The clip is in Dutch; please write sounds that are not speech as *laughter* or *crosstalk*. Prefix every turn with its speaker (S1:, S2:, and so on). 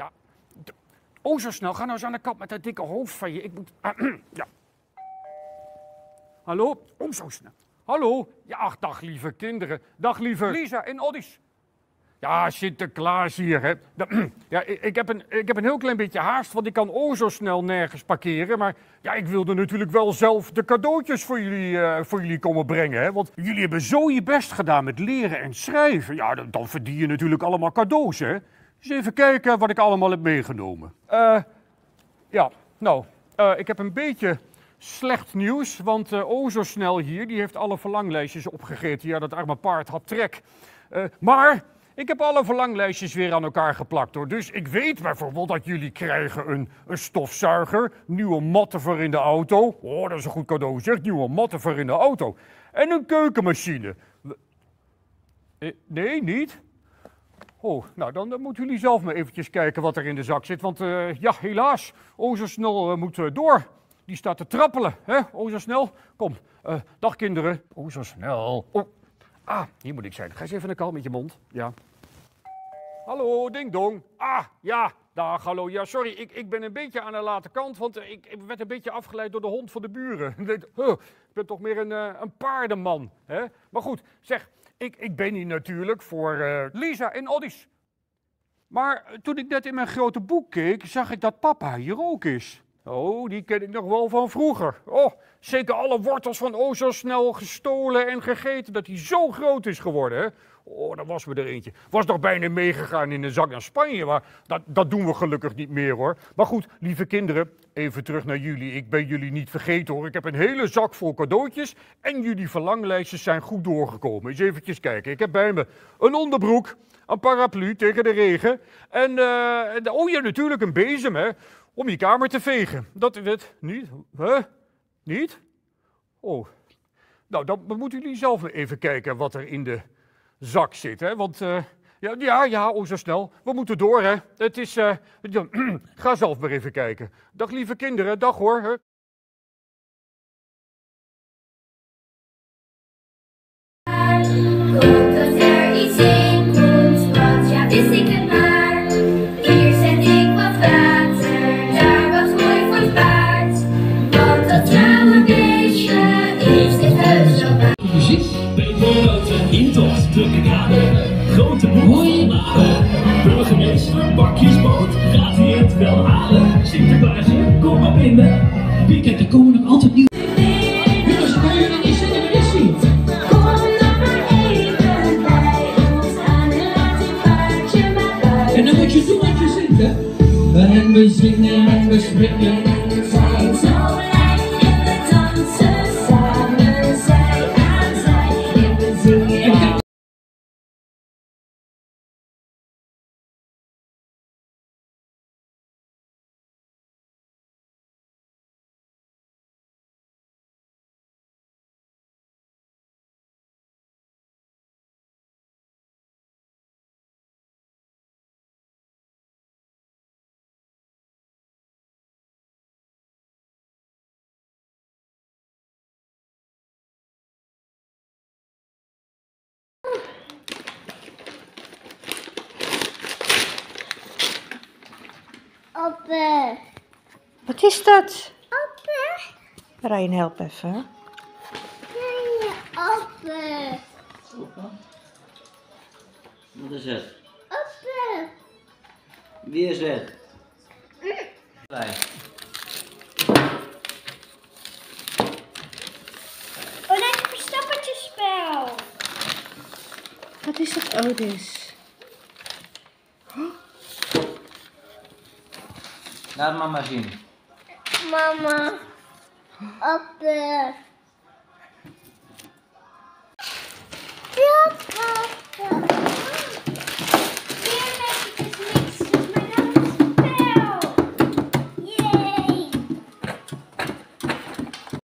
S1: Ja. D- Oh, zo snel. Ga nou eens aan de kant met dat dikke hoofd van je. Ik moet... *clears throat* ja. Hallo? Oh, zo snel. Hallo? Ja, ach, dag lieve kinderen. Dag lieve Lisa en Oddis. Ja, Sinterklaas hier, hè. *clears throat* Ja, ik heb, een, ik heb een heel klein beetje haast, want ik kan o zo snel nergens parkeren. Maar ja, ik wilde natuurlijk wel zelf de cadeautjes voor jullie, eh, voor jullie komen brengen, hè. Want jullie hebben zo je best gedaan met leren en schrijven. Ja, dan, dan verdien je natuurlijk allemaal cadeaus, hè. Dus even kijken wat ik allemaal heb meegenomen. Eh, ja, nou, eh, ik heb een beetje slecht nieuws, want o zo snel hier, die heeft alle verlanglijstjes opgegeten. Ja, dat arme paard had trek. Maar ik heb alle verlanglijstjes weer aan elkaar geplakt hoor. Dus ik weet bijvoorbeeld dat jullie krijgen een, een stofzuiger, nieuwe matten voor in de auto. Oh, dat is een goed cadeau zeg, nieuwe matten voor in de auto. En een keukenmachine. Nee, niet? Oh, nou dan, moeten jullie zelf maar eventjes kijken wat er in de zak zit. Want eh, ja, helaas, o zo snel eh, moet eh, door. Die staat te trappelen, hè? Snel. Kom, dag kinderen. O zo snel. Oh, ah, hier moet ik zijn. Ga eens even naar kant met je mond. Ja. Hallo, ding dong. Ah, ja, dag, hallo. Ja, sorry, ik, ik ben een beetje aan de late kant, want eh, ik, ik werd een beetje afgeleid door de hond van de buren. *laughs* Ik ben toch meer een, eh, een paardenman, hè? Maar goed, zeg, ik, ik ben hier natuurlijk voor eh, Lisa en Oddis. Maar toen ik net in mijn grote boek keek, zag ik dat papa hier ook is. Oh, die ken ik nog wel van vroeger. Oh, zeker alle wortels van O zo snel gestolen en gegeten dat hij zo groot is geworden. Hè? Oh, daar was me er eentje. Was nog bijna meegegaan in een zak naar Spanje, maar dat, dat doen we gelukkig niet meer hoor. Maar goed, lieve kinderen, even terug naar jullie. Ik ben jullie niet vergeten hoor. Ik heb een hele zak vol cadeautjes en jullie verlanglijstjes zijn goed doorgekomen. Eens eventjes kijken. Ik heb bij me een onderbroek, een paraplu tegen de regen en, eh, en- oh ja, natuurlijk een bezem hè, om je kamer te vegen. Dat het niet, hè? Niet? Oh, nou dan moeten jullie zelf even kijken wat er in de zak zit, hè? Want eh, ja, ja, ja, oh zo snel. We moeten door, hè? Het is. eh, *clears throat* *clears throat* ga zelf maar even kijken. Dag lieve kinderen, dag hoor. Hè?
S2: Goed dat er iets in moet, want ja, wist ik het maar. Hier zet ik wat water, daar wat mooi voor het paard. Want dat
S3: grote van Aden. Burgemeester, bakjesboot, gaat hij het wel halen? Sinterklaasje, kom maar binnen. Wie kent de koning nog altijd nieuw? Jongens, kan je nog niet zitten? Waar is hij?
S2: Kom maar even bij ons aan en laat een paardje maar.
S3: En dan moet je doen wat je zingt, hè? En we zingen en we springen.
S2: Oppe.
S4: Wat is dat?
S2: Oppe.
S4: Rijn, help even.
S2: Nee, oppe.
S5: Wat is het?
S2: Oppe.
S5: Wie is het? Wij.
S2: Oh, dat is een verstappertjespel.
S4: Wat is dat, Odis?
S5: Laat mama zien.
S2: Mama, appel. Ja, papa.